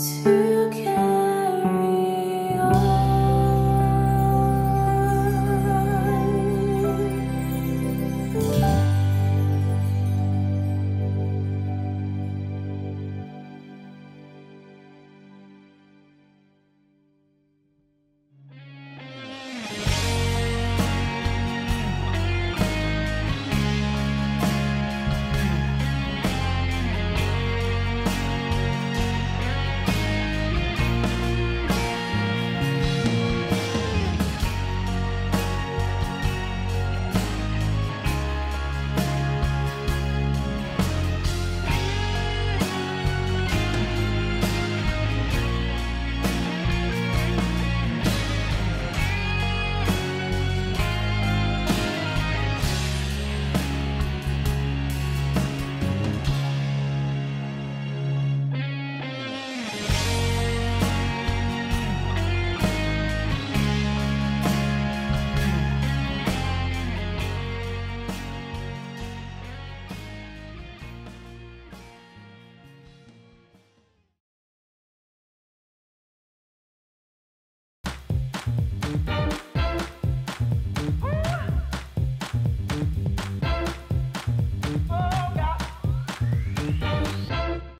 to